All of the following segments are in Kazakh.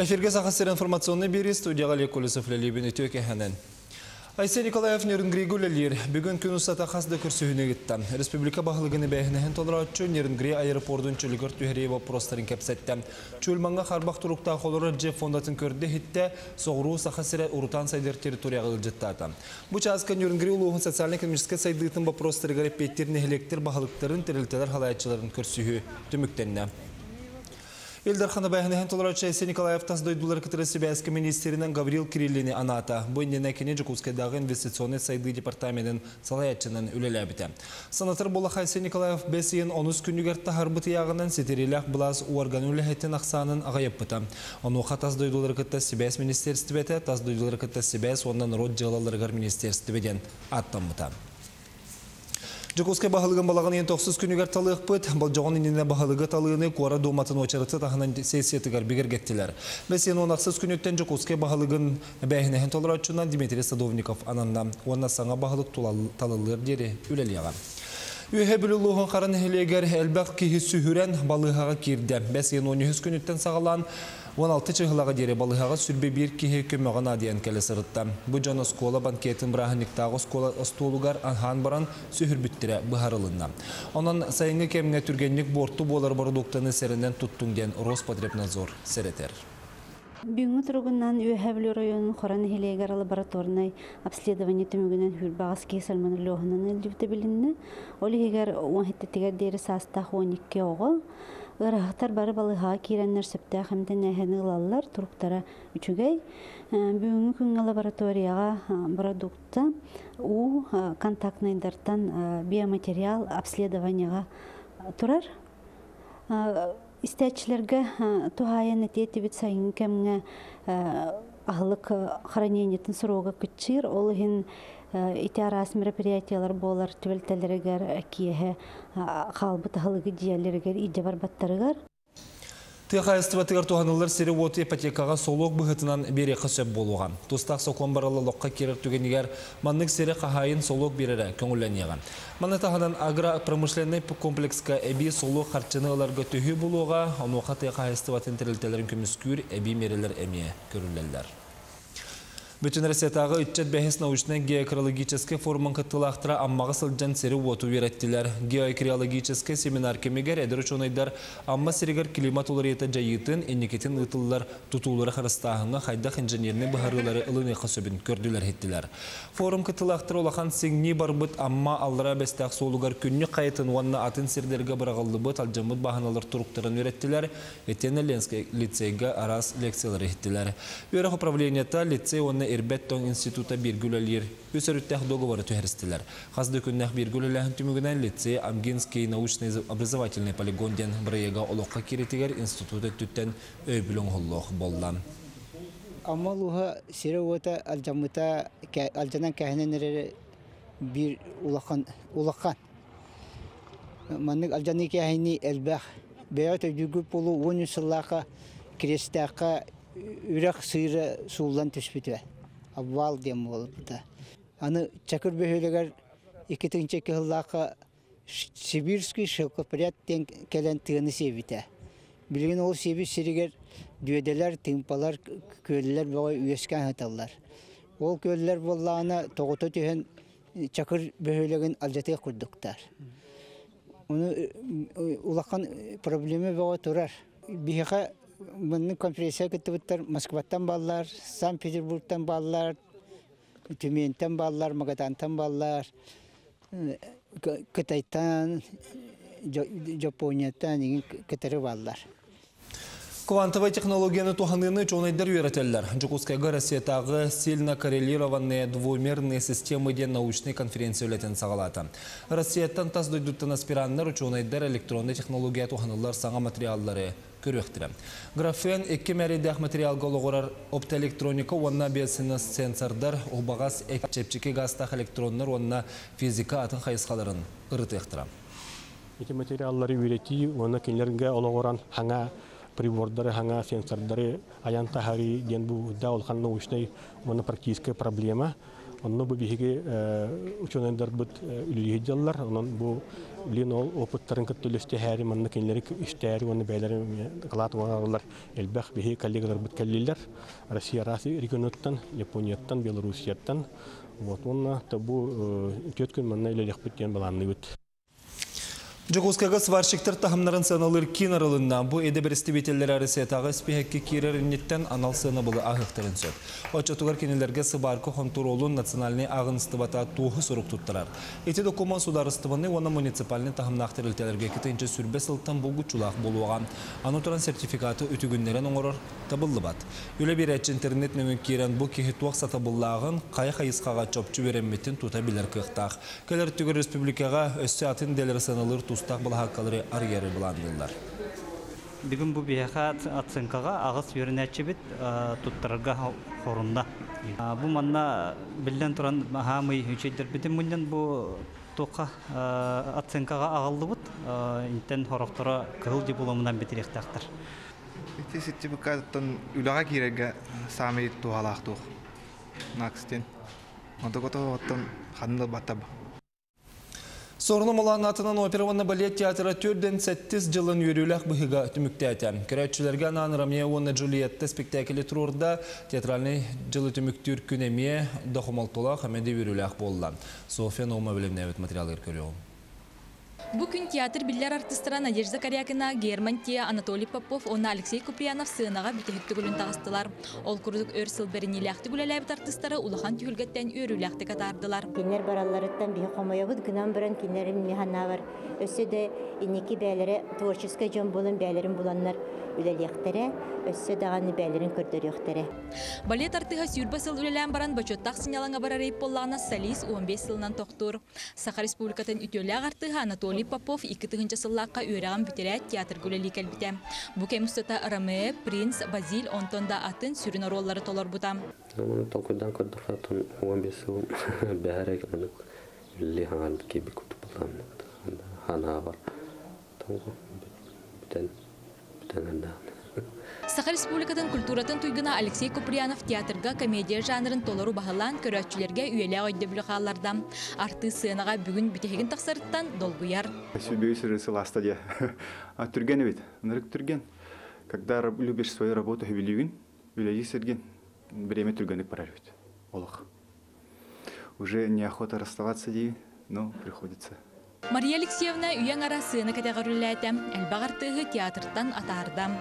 Эфирге сақасыр информационный бері студияға Лек Колесов Лелебін өтеке. Айсен Николаев Нерінгригі өлелер бүгін күн ұстата қасды күрсігіне кетті. Республика бағылығыны бәйінәхін толыратшы Нерінгри аэропордың чөлігір түйірей вопростарын кәпсәтті. Чөлманға қарбақ тұрықта қолыры Джеф фондатын көрді хитті соғыру сақасыры ұрутан сайдер территорияға үлжеттаты. Бұ часқа Нерінгри ұлығын социально-экономический сайдығытын вопростары гарып петтеріне электр бағылықтарын тірілтелер халайатчыларын көрсігі. Илдар бәйхінен толырат Айсен Николаев тас дойдулар кітірісі бәскі министерінен Гаврил Кириллини аната. Бұйнен әкене Жукускайдағы инвестиционный сайды департаментін салаятчынан үлелі әбіті. Санатыр болақ Айсен Николаев бәсейін 10 күнігер тахарбыт яғынан сетерелек бұлас уарган үлі ақсанын ағайып бұта. Онуға тас дойдулар кітті Сибәс министерстві бәті, тас дойдулар кітті Сибәс, ондан род жылаларғар министерстві бәден. Жокускай бахылыгын балаған ең тоқсыз күнігер талық бұд, бұл жоғын иніне бахылығы талығыны қуара доматын очарыты тағынан сессиятығар бігер геттілер. Бәсен онақсыз күнеттен Жокускай бахылыгын бәйінәхін толыр атшынан Дмитрий Садовников ананда. Онна саңа бахылық талылыр дері үлелияған. Үйе білілуғын қарын әлегер әлбәқ кейі сүйірен балығаға кирді. Бәсен 13 күнеттен сағалан 16 чыгылага дере балыхага сүрбе бир кихе көмөгөн адиян келе сырытта. Бу жана скола банкетін браханиктагы скола столугар анхан баран сүһүрбүттире быхарылынна. Онан сайынга кемге түргенник борту болар продуктаны серинен туттун ден Роспотребнадзор серетер. Бүгінгі тұрғыннан Үйәбілі районын Қоран Хелегер лабораторный обследование түмігінен хүрбағыз кейсалманы лөғінен әлдівді білінні. Олі егер 17-тігер дері састақ 12 оғы. Ырахтар бары балыға киреннер сөптә хәмден әһәне лаллар туруктара үчүгәй. Бүгүнкү күнгә лабораторияга продукты у контактныйдартан биоматериал обследованияга турар. Истәчләргә тухаян әтети бит сайын кемгә ахлык хранениятын сорога ол хин ити арас мероприятиялар болар түбелтелерегер киеһе халбыт халыгы диялерегер иде бар баттарыгар Тыхайстыва тыгар туханылар сири воты ипотекаға солуq бұғытынан бере қысып болуған. Тустақ соқлан баралы лоққа керір түгенігер маннык сири қахайын солуq берері көңілленеған. Маны тағынан агро-промышленный комплекска әбі солуq қарчыны оларға түйі болуға, онуға тыхайстыва тентірілтелерін көміскүр әбі мерелер әмие көрілелер. Бүтін Россиятағы үтчет бәхес научный геокрологический форумын кыттылақтыра аммағы сылджан сері оту вереттілер. Геокрологический семинар кемегер әдір учонайдар амма серегер климат олар еті жайытын, энекетін ұтылылар тұтулары қарыстағыңа қайдақ инженерні бұхарылары ұлыны қасөбін көрділер хеттілер. Форум кыттылақтыра олақан сеңні барбыт амма аллара бәстәқ солугар күнні қайытын уанна атын сердерге бірағылы бұт алжамыт бағаналар тұруқтарын вереттілер. Етені Ленский лицейға арас лекциялары хеттілер. Өрек управлениета лицей Эрбеттон института биргүлелер өсөрүттэх договоры төһәрстеләр. Хазды күннәх биргүлеләһен түмүгенән лицей Амгинский научный образовательный полигон ден бирәгә олоққа киретигәр институты өйбүлең холлох боллам. Amma luha sire wata aljamıta aljanan kahinenere bir aljani kahini elbah. Beyat öjügüp bolu 10 yıllaqa krestaqa үрәк сыйры суулан түспүтү. Аввал дем болупта. Аны чакыр бөһөлөгөр 2-нче кыллака Сибирский шелкопряд тен келен тыгыны себите. Билген ол себи сиригер дүйеделер, тымпалар, көллер богой үйескен хаталлар. Ол көллер боллаана тогото түйен чакыр бөһөлөгөн алжаты курдуктар. Уну улакан проблема богой турар. Биха Мынны конференция кеттебиттер Москваттан баллар, Санкт-Петербургтан баллар, Тюменттен баллар, Магадантан баллар, Кытайттан, Жапонияттан деген кетері баллар. Квантовый технологияны туханыны чонайдар үйретелер. Жукускайга Россиятағы сильно коррелированные двумерные системы ден научный конференция өлетін сағалаты. Россияттан тас дойдуттан аспираннар чонайдар электронный технология туханылар саңа материаллары көрөктірі. Графен екі мәредәқ материал голығырар оптоэлектроника онна бесіні сенсордар ұбағас әкчепчеке гастақ электрондар онна физика атын қайысқаларын ұрытықтыра. Эти материаллары үйрети, оны кенлерге олығыран хаңа прибордары, хаңа сенсордары аян тахари ден бу да олхан научный оны практическая проблема. Онно бу биһиги учунандар бут үлүһи жаллар, онон бу лин ол опыттарын көттөлөстө හැри манна кинлери иштери оны бәйләре кылат валар элбах биһи коллегалар бут келлилер Россия расы регионаттан, Японияттан, Белоруссияттан. Вот онна табу төткөн манна илелек биттен баланны бут. Жогускага сварщиктар тахымнарын саналыр кин аралында бу эде беристи бетеллер арасы тагы спехекке кирер иннеттен анал сыны булы агыктырын сөт. Очотугар кинелерге сыбаркы хонтуролун национальный агын стыбата туһы сурук туттарар. Эти документ судар стыбаны оны муниципальный тахымнактыр илтелерге китенче сүрбе сылтан булгучулак болуган. Аны туран сертификаты өтүгүннерен оңорор табылды бат. Үле берәч интернет нөңү кирен бу кихи туак сатабыллагын кай хайыскага чопчу береммитин тута билер кыктак. Келер түгөр республикага өссө атын делер саналыр тустак бұл хаққалары аргері бұландылар. Бүгін бұл бияқа ацинкаға ағыс верінәтші бит тұттырырға хорунда. Бұл манна білден тұран хамый хүчейдер бітін мүнен бұл тоққа ацинкаға ағылды бұд. Интен хорақтыра кығыл деп оламынан бітіректақтыр. Ити сертификаттан үлаға кирерге сами тухалақ тух. Накстен. Онтогото оттан ханны батаб. Сорны молан атынан операванна балет театры түрден 8 жылын үйрілік бұхыға түміктәтен. Көрәтшілерге анан Ромео оны Джульетта спектакелі тұрурда театральный жылы түміктүр күнеме дохымалтыла хамеде үйрілік болла. София Нома білімне өт материалыр. Күн театр биллер артисттара Надежда Корякина, Герман Тия, Анатолий Попов, онна Алексей Куприянов сыынаға битехетті гүлін тағыстылар. Ол күрдік өрсіл берінеләқті гүләләбіт артисттары улахан түйілгеттен өріләқті катардылар. Кинер баралларыттан бихи қомайабыд гынан баран кинерин механа бар. Өссө де инеки бәлері творческий жон болын бәлерин буланнар үлелектері, өссө дағаны бәлерин көрдөрөктері. Балет артыға сүйірбі сыл үлелән баран бачоттақ синялаңа бара рейп боллағына Салис 15 сылынан тоқтур. Саха Республикатын үтөләг артыға Анатолий Попов 2 тыгынча сыллаққа үйрәғын бітерәт театр гүлелі кәлбіте. Бу кемустата Ромео, Принц, Базиль, Онтонда атын сүрін роллары толар бута. Оны тоқыдан көрдіқатын 15 сыл бәрек оны үлі хаңал кебі күтіп болам. Хана бар. Тоңғы бүтен бүтен андағын. Саха Республикатын культуратын туйгына Алексей Куприянов театрга комедия жанрын толору бахалан көрәтчілерге үйелі ойды бүліқаларда. Арты сыйынаға бүгін бітегін тақсарыттан долбуяр. Себе сырысы ластадия. А түрген ведь, нырык түрген. Когда любишь свою работу, хевелюин, үләйі серген, время түргенік барар ведь. Олық. Уже неохота расставаться но приходится. Мария Алексеевна үйен ара сыйыны категориләті, әлбағартығы театртан атардам.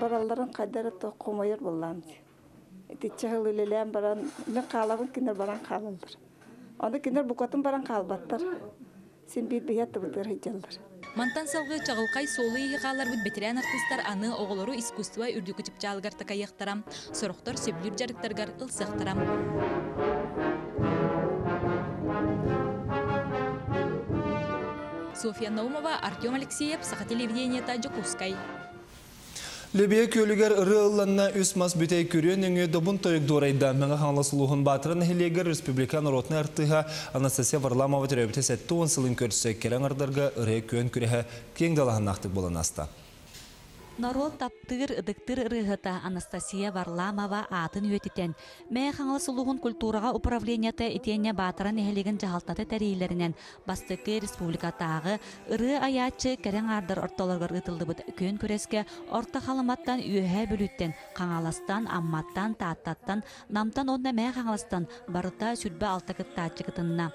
баралларын кайдары токумайыр буллам. Тичәһел үлеләм баран, мен калабын кинер баран калалдыр. Аны кинер букатын баран калбаттар. Син бит бият булдыр хиҗаллар. Мантан салғы чағылқай солы иғалар бүт бетерән артисттар аны оғылыру искусство үрдігі чалгар такайықтарам, сұрықтар сөбілір жарықтаргар ылсықтарам. Софья Наумова, Артем Алексеев, Саха телевидение Таджикускай. Лебе көлігер ыры ылланна үс мас бүтей күрен өңе добун тойық дорайда. Мәңі хаңласылуғын батырын хелегер республикан ротны артыға Анастасия Варламова түрөбіте сәтті он сылын көрсі керен ардарға ыры көн күрәһі кең далахан ақтық аста. Народ таптыр ыдыктыр рыгыта. Анастасия Варламова атын үетитен. Мэ хаңалы сулуғын культураға управленията итене батыран эхелеген жахалтаты тәрейлерінен бастықы республикатағы ыры аячы кәрен ардар ытылды бұд көн көреске орта халыматтан үйе бүліттен қаңаластан, амматтан, тааттаттан, намтан онна мэ хаңаластан. Барыта алтакыттачы кытынна.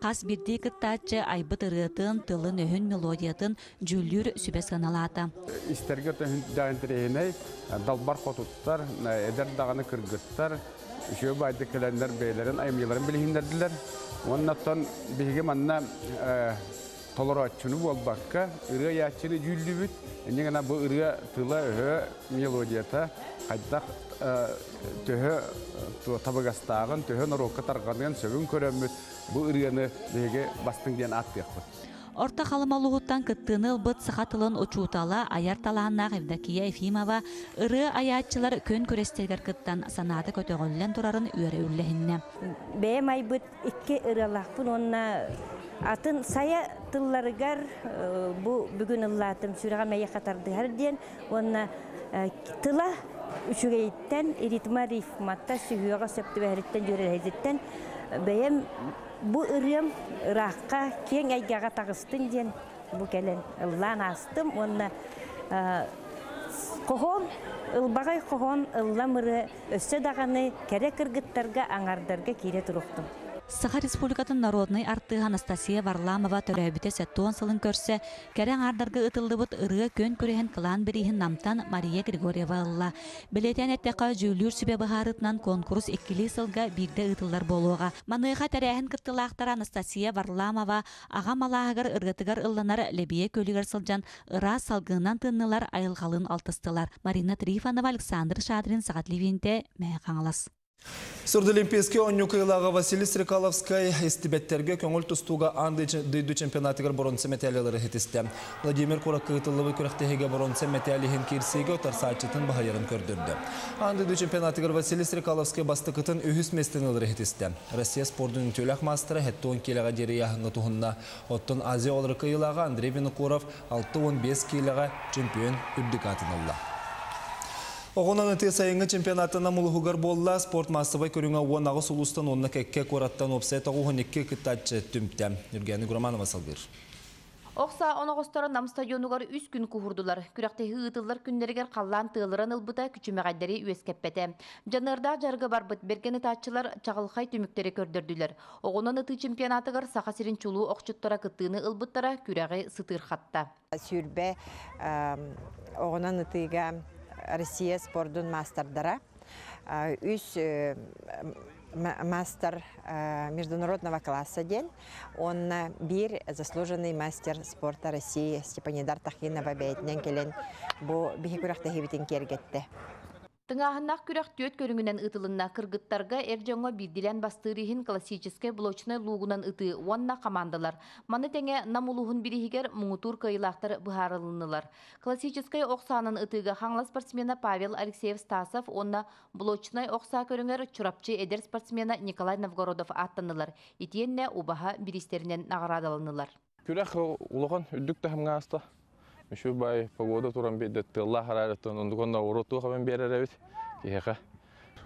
Қас бірдей кыттачы айбыт ырытын, тылын өһін мелодиятын жүллүр сүбес каналата. истерге дайынтырейней далбар хотуттар, эдер дағаны кыргыттар, үшеу байды келендер бейлерин, аймыларын білгендерділер. Оннаттан биге манна толорачыны болбакка, ыры ячыны жүллүбүт, эне бу ыры тыла өһө мелодията, хайдах төһө табыгастагын, төһө норокка тарганын сөбүн көрөмүт, бу ырыны биге бастың ден ат Орта халымалуғыттан кыттыны ылбыт сахатылын учутала аяр талааннақ Евдокия Ефимова ыры аячылар көн көрестегер кыттан санаты көтөғөллен турарын үйәрі үлләһинне. Бәем айбыт икки ыралақпын онна атын сая тылларыгар бу бүгүн ыллатым сүрәгә мәйе катарды һәр ден онна тыла үчүгейттен ритма рифматта сүйüөгө сөптүбэриттен жүрэлэзиттен бэйэм бу ырыам ырахка кең айгага тагыстын диэн бу келен ыллаан астым онна кохон ылбагай кохон ыллам ыры өссө даганы кере кыргыттарга аңардарга кире туруктум Саха Республикатын народный артыга Анастасия Варламова төрөбүтэ сәттуон сылын көрсө, кәрәң ардарга ытылдыбыт ырыга көн күреген кылан бириһин намтан Мария Григорьева ылла. Билетен эттека жүлүр сүбе бахарытынан конкурс эккили сылга бирде ытыллар болуга. Маныга тәрәһен кыттылаактар Анастасия Варламова ага малаагар ыргытыгар ылланар лебие көлүгөр сылжан ыра салгынан тыннылар айылгалын алтыстылар. Марина Трифанова, Александр Шадрин, Сагат Ливинте, Мэ Каңалас. Сурдолимпийский онюкыйлағы Василий Стрекаловскай истибеттерге көңіл тұстуға анды дүйді чемпионатығыр бронза металлилары хетісті. Владимир Кураккытылығы күріқтегеге бронза металлихин кирсеге отар саатчытын бағайырын көрдірді. Анды дүйді чемпионатығыр Василий Стрекаловскай бастықытын үхіс местенілері хетісті. Россия спордың төләк мастыры хетті 10 келіға дері. Оттын Азия олары кыйлаға Андрей Винокуров 6-15 келіға чемпион үбдікатынылла. Оғынан өте сайынғы чемпионатына мұлғығар болла спорт массовай көріңі оңағы сұлыстан онына кәкке қораттан опсайт оғығын екі кіттатчы түмтті. Үргені Громанова салбыр. Оқса оноғыстары нам стадионугар үс күн кухурдулар. Күрәктегі ытылар күннергер қаллан тыылырын ылбыта күчімеғайдары үес кәппәті. Жанырда жарғы бар бұт бергені татчылар чағылқай түміктері көрдірділер. Оғынан ыты чемпионатығар сақа сирин чулу оқчыттара кыттыны ылбыттара күрәғі сытыр қатта. Сүрбе оғынан ытыға Россия спордун мастerdара. Үс мастер международного класса ден. Он бир заслуженный мастер спорта России Степанидар Тахинова бәйтінен келен бұ бихи күрәқті хебетін кергетті. Тыңағыннақ күрәк төт көріңінен ытылынна кыргыттарға әржоңа бидилен бастырыхин классический блочной лугунан ыты уанна командалар. Маны тәңе намулуғын бірігер мұңытур кайылақтар бұхарылынылар. Классический оқсанын ытыға хаңла спортсмена Павел Алексеев Стасов, онна блочной оқса көріңер чурапчы эдер спортсмена Николай Новгородов аттанылар. Итиенне убаха биристерінен нағарадалынылар. Күрәк улыған үддік тәхімға аста. Мüşü bay погода туран бедет тылла хараратын ондуконда уроту хабен береребит. Кеха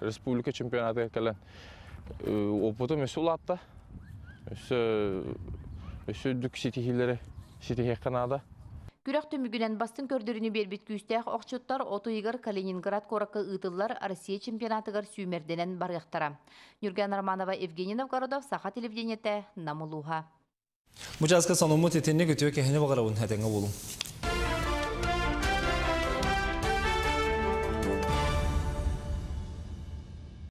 республика чемпионаты келен опыту месулатта. Өсө өсө дүк ситихилери ситихе канада. Күрәк төмүгүнен бастын көрдөрүнү бербит күстәк окчуттар Отуйгар Калининград коракы ытыллар Россия чемпионатыгар сүймерденен барыктара. Нюрген Романова, Евгений Новгородов, Саха телевидениете, Намулуха. Мучаска сануму тетенне көтөе кехіне бағарауын әтеңі болу.